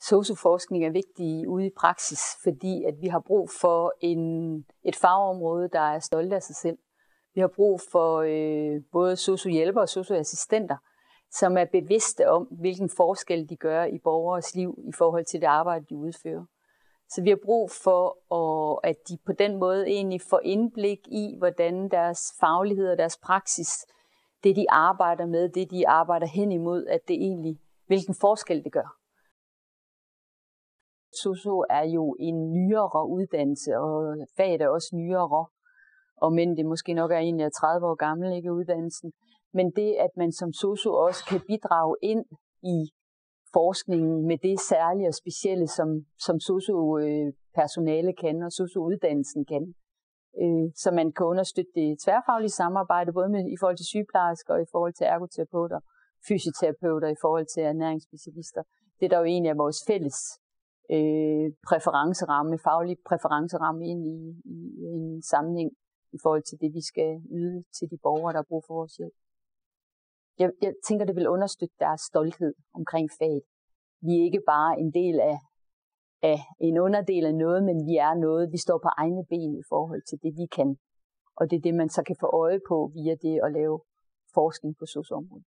socioforskning er vigtig ude i praksis, fordi at vi har brug for en, et fagområde, der er stolt af sig selv. Vi har brug for øh, både sociohjælpere og socioassistenter, som er bevidste om, hvilken forskel de gør i borgers liv i forhold til det arbejde, de udfører. Så vi har brug for, at de på den måde egentlig får indblik i, hvordan deres faglighed og deres praksis, det de arbejder med, det de arbejder hen imod, at det egentlig, hvilken forskel det gør. SOSO er jo en nyere uddannelse, og faget er også nyere, og men det måske nok er egentlig 30 år gammel, ikke uddannelsen. Men det, at man som SOSO også kan bidrage ind i forskningen med det særlige og specielle, som, som socio-personale øh, kan og socio-uddannelsen kan. Øh, så man kan understøtte det tværfaglige samarbejde, både med, i forhold til sygeplejersker og i forhold til ergoterapeuter, fysioterapeuter, i forhold til ernæringsspecialister. Det der jo egentlig er vores fælles øh, præferenceramme, faglig præferenceramme ind i, i, i en sammenhæng i forhold til det, vi skal yde til de borgere, der har brug for vores hjælp jeg, jeg tænker, det vil understøtte deres stolthed omkring faget. Vi er ikke bare en del af, af en underdel af noget, men vi er noget, vi står på egne ben i forhold til det, vi kan. Og det er det, man så kan få øje på via det at lave forskning på socialområdet.